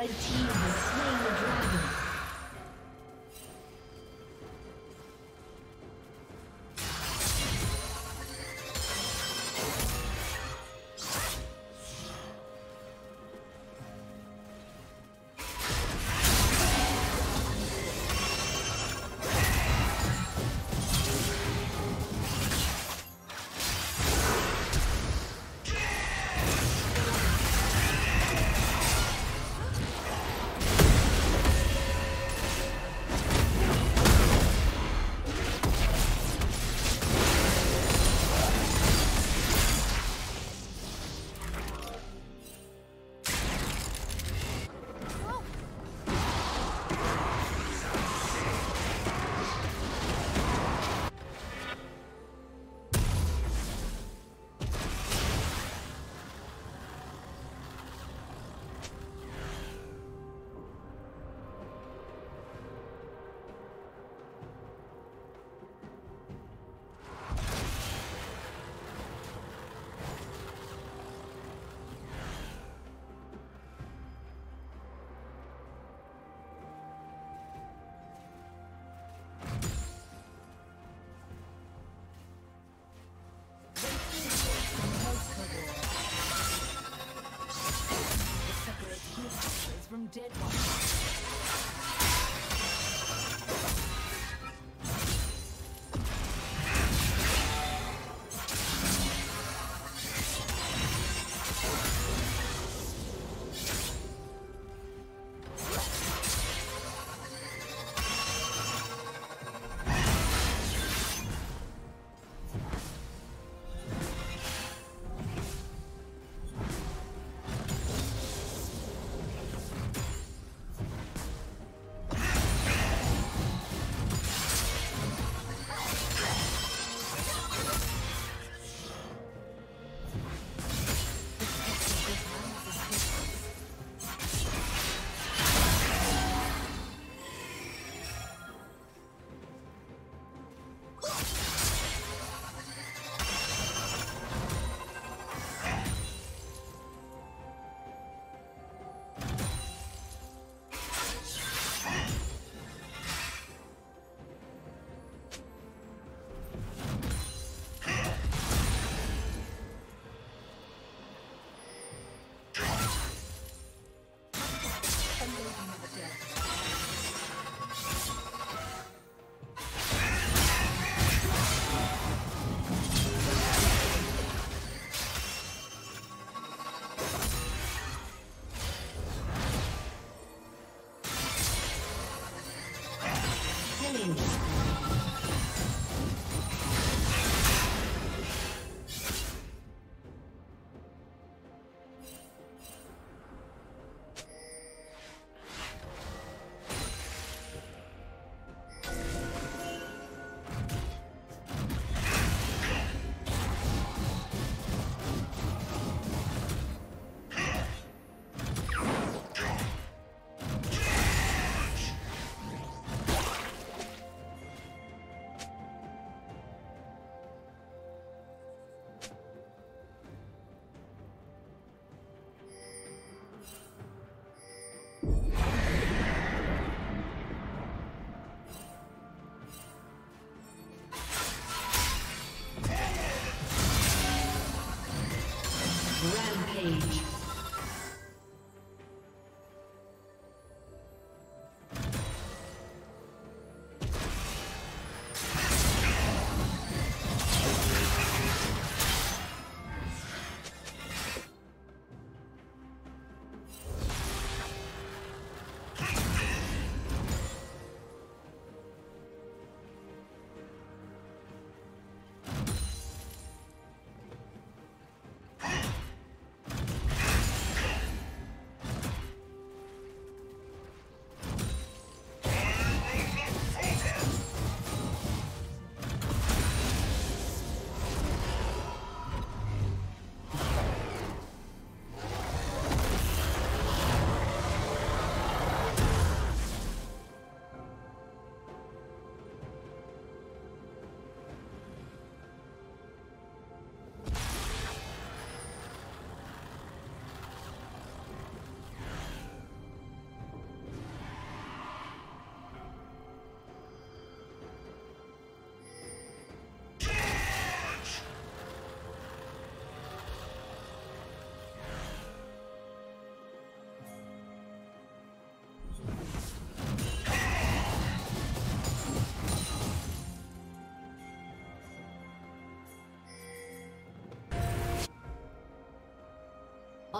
Red team Dead. Rampage.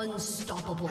Unstoppable.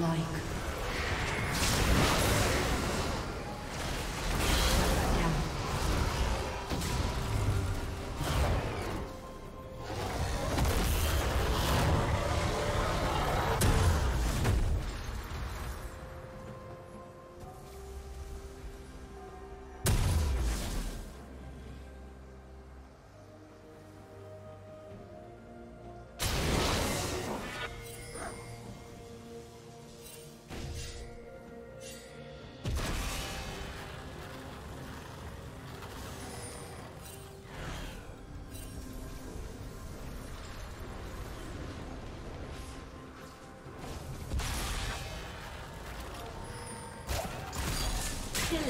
godlike.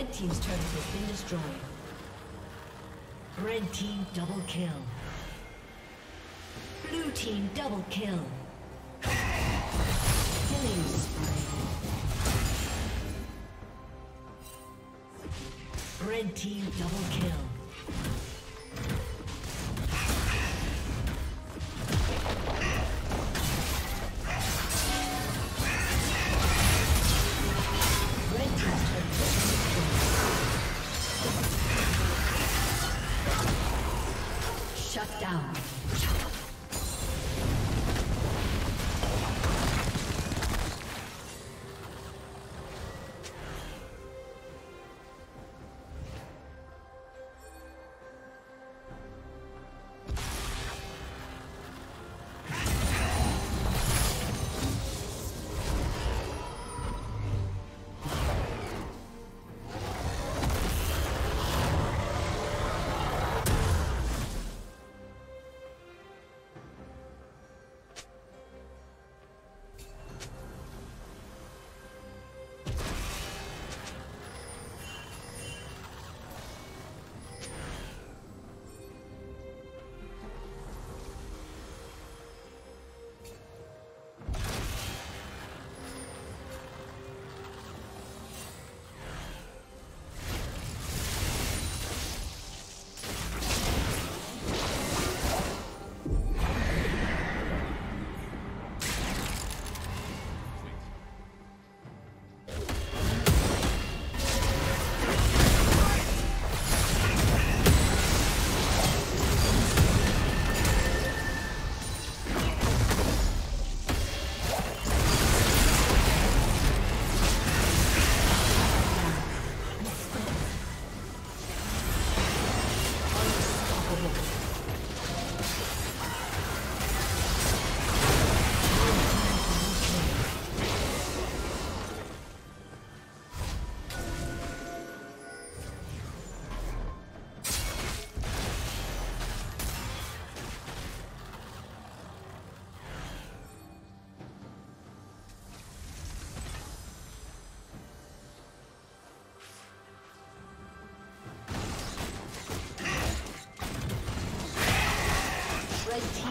Red Team's turret has been destroyed. Red Team double kill. Blue Team double kill. Killing spree. Red Team double kill.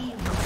team.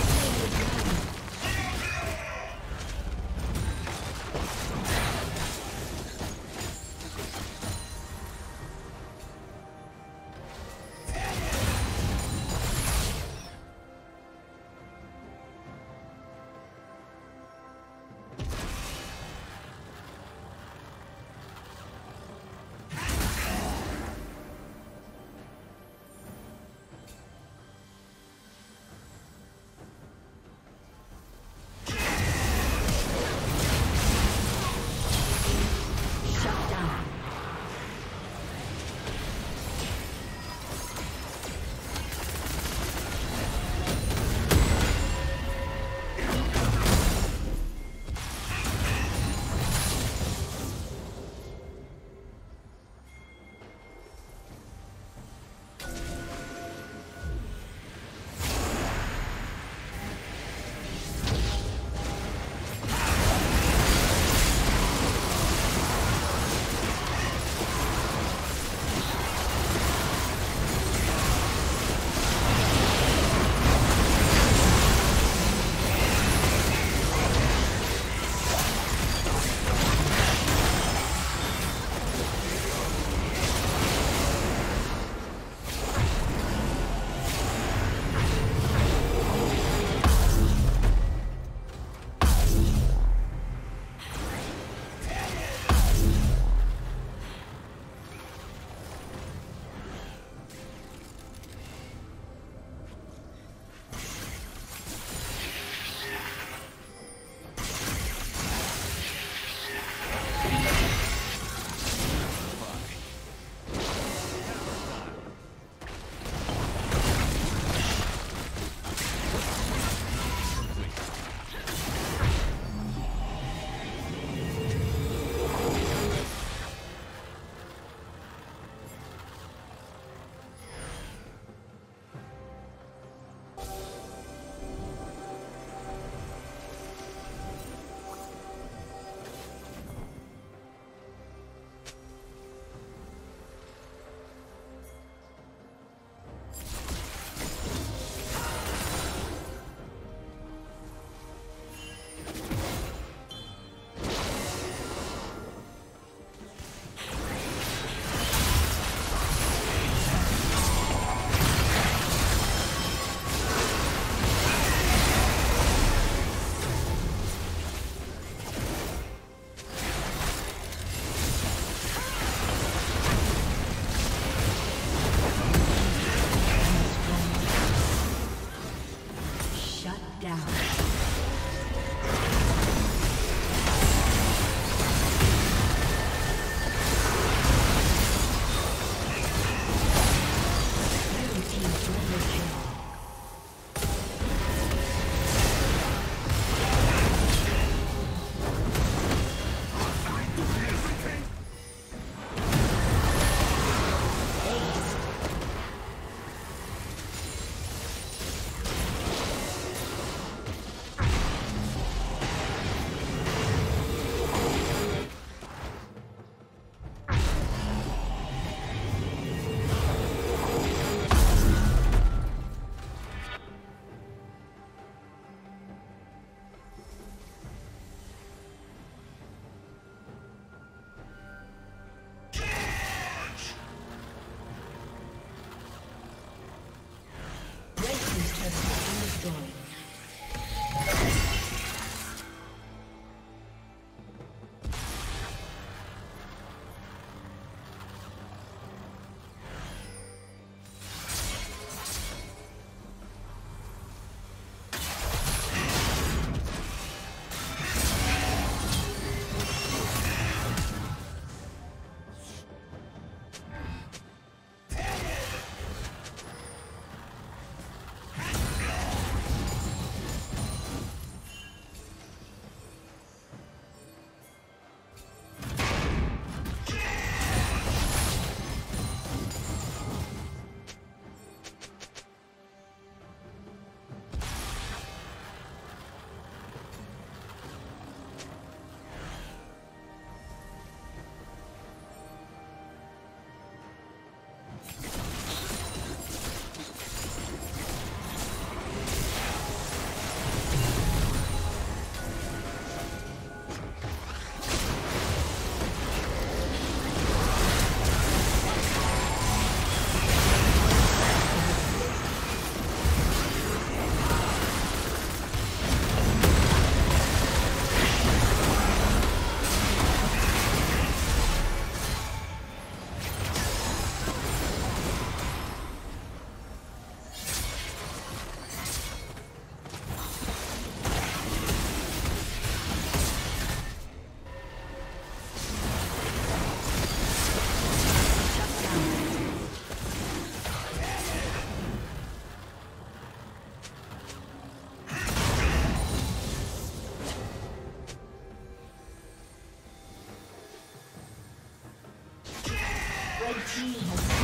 Red team has